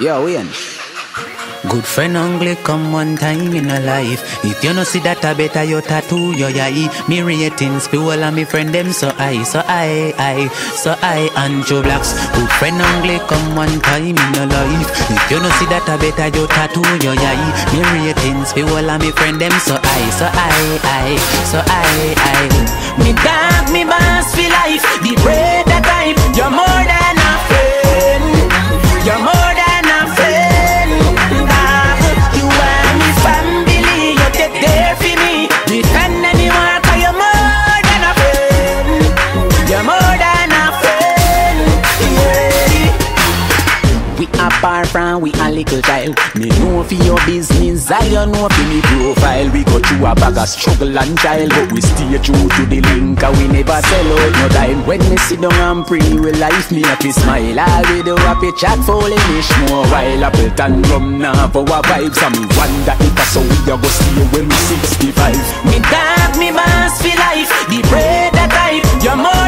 Yo, Wayne. Good friend only come one time in a life. If you no see that, I better you tattoo your eye. Me ratings, people and me friend them so I, so I, I, so I, and Joe Blacks. Good friend only come one time in a life. If you no see that, I better you tattoo your eye. Me ratings, people and me friend them so I, so I, I, so I, I. Me dog, me boss for life. The bread that time, you're more than we a little child. Me know for your business, I you know for me profile. We go through a bag of struggle and trial, but we stay true to the link. And we never sell out no time. When me sit down and pray, with life me happy smile. I will do happy chat for finish more while apple and rum now for our vibes. And me wonder if I saw we a go stay when we 65. Me dog, me boss for life. The bread that type, you're more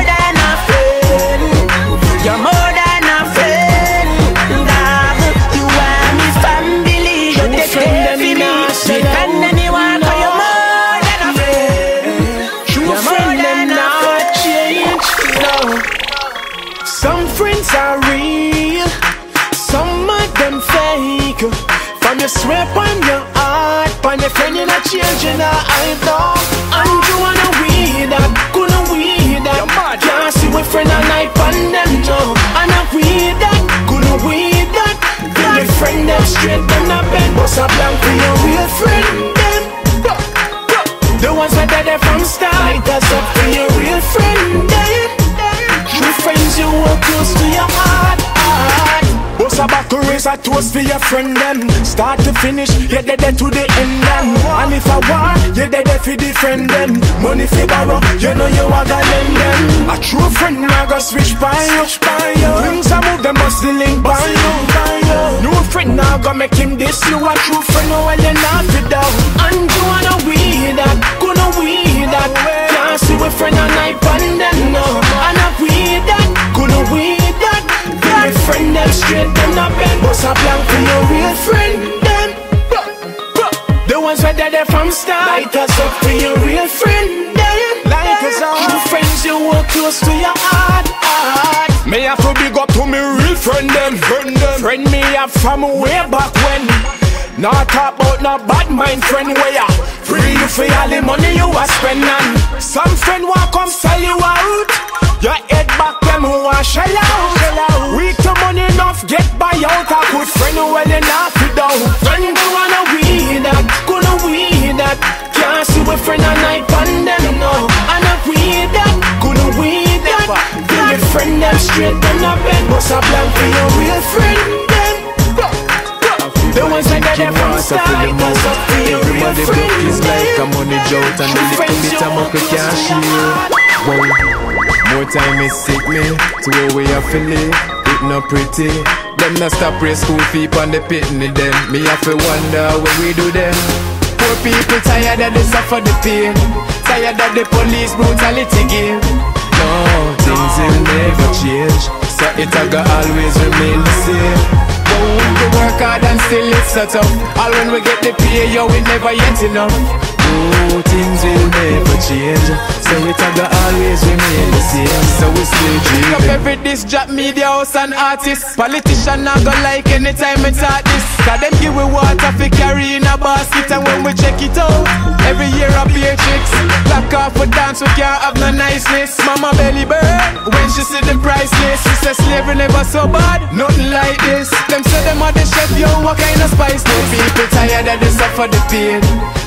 Your on your heart, on your friend you're not changing. I know. Raise a for your friend them Start to finish, you're dead to the end them And if I want, you're dead for defend them Money fi borrow, you know you are gonna lend them A true friend now go switch by you Things I move, them must the link by you New friend now go make him this. You a true friend, no well you're not fit down And you wanna weed that, gonna weed that Can't see with friend and I pan them no. And I weed that, gonna weed that your friend them straight, them not bend What's a plan for your real friend them. The ones where they're there from start. Light us up for your real friend them. Light us up. True friends you walk close to your heart, heart. Me have to big up to me real friend them Friend them. Friend me have from way back when Not talk about no bad mind friend where ya? Free you for all the money you are spending. Some friend want come sell you out Your head back them who want shell out. Weak to money enough get buy out. A good friend who well enough to down Friend who wanna weed that. Gonna weed that. Can't see with friend I pan them And the little bit of walk muck we close can't to your share heart. Wow, more time is sick me To where we are feeling It not pretty. Them not stop raise school fee on the pitney them Me have to wonder what we do them Poor people tired of the suffer the pain. Tired of the police brutality game. No, things will never change So it a go always remain the same. We work hard and still it's so tough. All when we get the pay, yo, we never yet enough No, things will never change. So it a go always remain the same. So we still dreaming Up every disc drop media house and artists Politician not go like anytime we talk this. Cause them give we water fi carry in a basket. And when we check it out Every year a beer chicks Lock off for dance we can't have no niceness. Mama belly burn when she see the priceless. She said slavery never so bad Nothing like this. Them say them are the chef yo what kind of spice this? People tired of the suffer the pain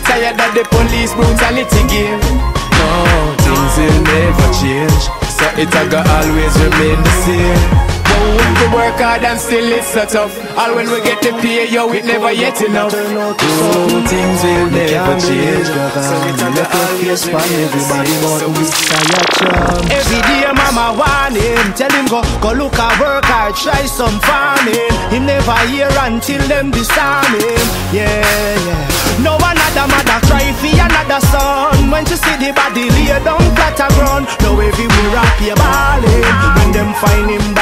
Tired of the police brutality game. No, things will never change So it a go always remain the same But we work hard and still it's so tough. All when we get the pay, yo, it never yet enough. Oh, things will never change. So it a go always remain the same So we Every day mama want him. Tell him go, go look at work hard Try some farming. Him never hear until them disarm him. Yeah, yeah. No another mother cry for another son. When she see the body lay down flat a ground Now everywhere up here balling When them find him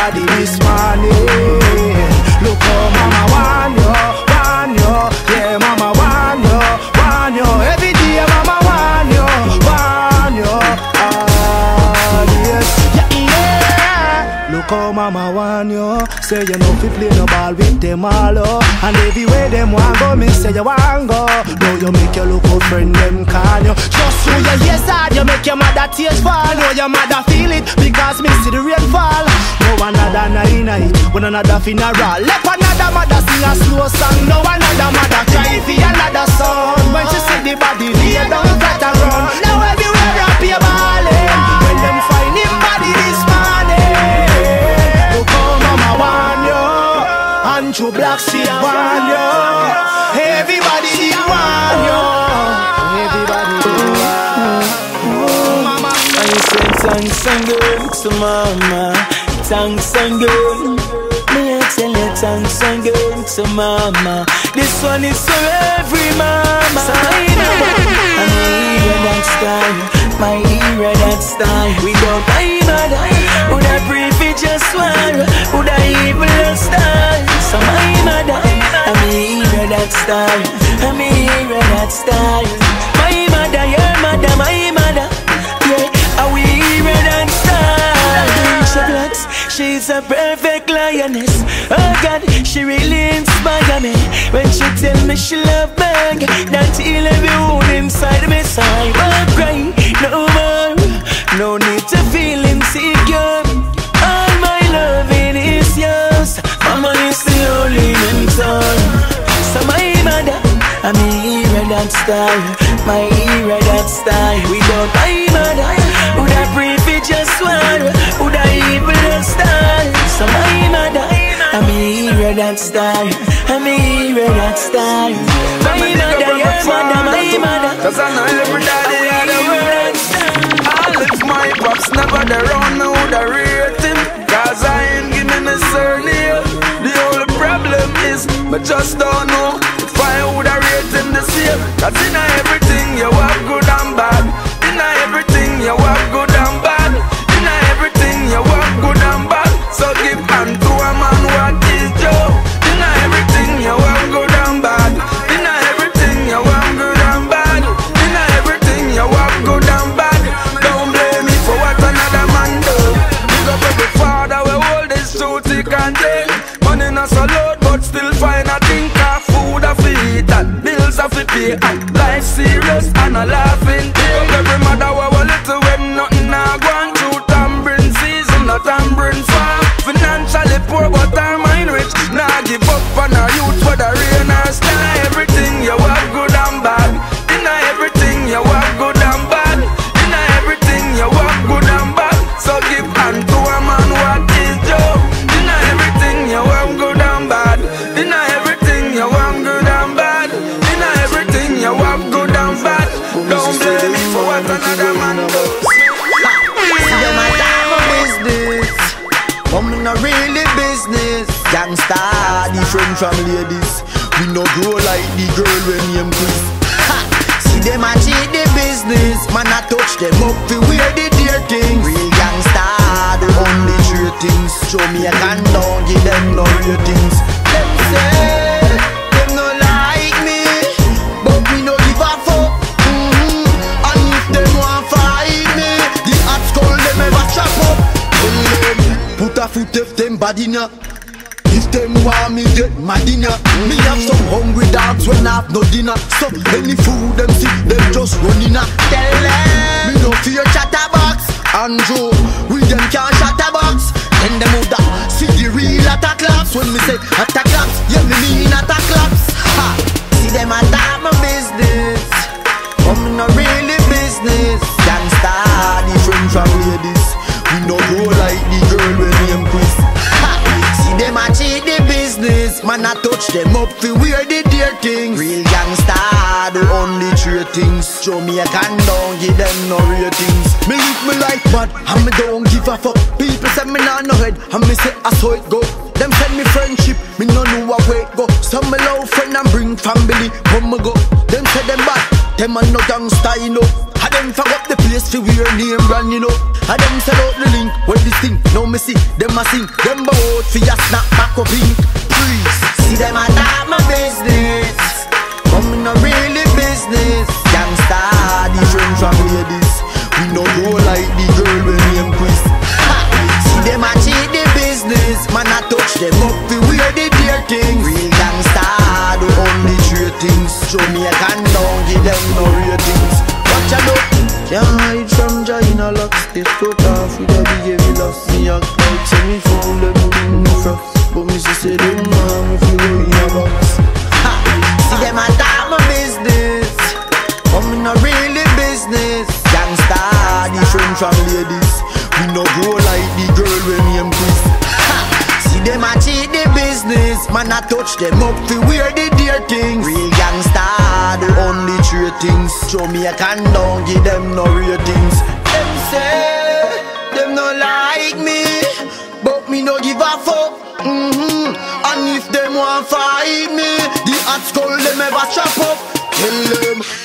Say you know fi play no ball with them all, oh. And everywhere them want go, me say you want go. Now you make your look out friend them call you. Just through your yes hard, you make your mother tears fall. Know your mother feel it because me see the rain fall. No another night night, when another funeral. Let another mother sing a slow song. No another mother cry for another son. Good to mama, thanks good. Me I tell you thanks good to mama. This one is for every mama. So I know I'm a hero that style, my hero that style. Without my mother, would I breathe just one? Would I even style? So my mother, I'm a hero that style, I'm a hero that style. A perfect lioness. Oh God, she really inspire me. When she tell me she love bang, that heal every wound inside me. So I won't cry no more. No need to feel insecure. All my loving is yours. Mama is the only mentor. So my mother, I'm a hero that style, my hero that style. Without my mother, would I breathe it just one? A that style, I'm a hero that style. My mother, your mother, my mother. Cause I know every daddy had a word All if my pops never the run me would I rate him Cause I ain't me my surname. The only problem is me just don't know If I would I rate him the same. Cause in another man does them a time of business. But me not really business. Gangsta, different from ladies. We no grow like the girl when name Chris. See them a cheat the business. Man I touch them up fi wear the dear things. Real gangsta, the only true things. Show me a can down, give them no ratings. Them say foot if them ya. If them want me get mad in ya Me have some hungry dogs when I have no dinner. So any food them see, them just run in ya Tell them Me no fear chatterbox. Andrew, we them can't chatterbox. Then them woulda see the real attack claps When me say attack claps, yeah me mean attack claps Ha! See them attack Man I touch them up fi wear the dear things. Real gangsta the only true things. Show me a can down give them no ratings. Me live me life bad and me don't give a fuck. People say me nah no head and me say I saw it go. Them send me friendship me no know a way go. Some me love friend and bring family come me go. Them say them bad them a no gangsta you know. I them fuck up the place fi wear name brand you know. I them sell out the link when this thing now me see them a sing. Them bout fi a snap back up pink Please see them a talk my business. But me no really business. Gangsta different from ladies. We no grow like the girl when name Chris! See them a cheat the business. Man I touch them up fi wear the dear things. Real gangsta do only three things. Jamaican don't give them no ratings Watch out Can't hide from China locks They struck off. With a big heavy loss Me act like But me say say them me fi go in a box See them a talk my business But me not really business. Gangsta different from ladies We no grow like the girl when name Chris See them a cheat the business Man I touch them up fi wear the dear things. Real gangsta do only three things. Jamaican don't give them no ratings Them say them no like me But me no give a fuck mm -hmm. And if them want fight me The hot skull them ever chop up Kill them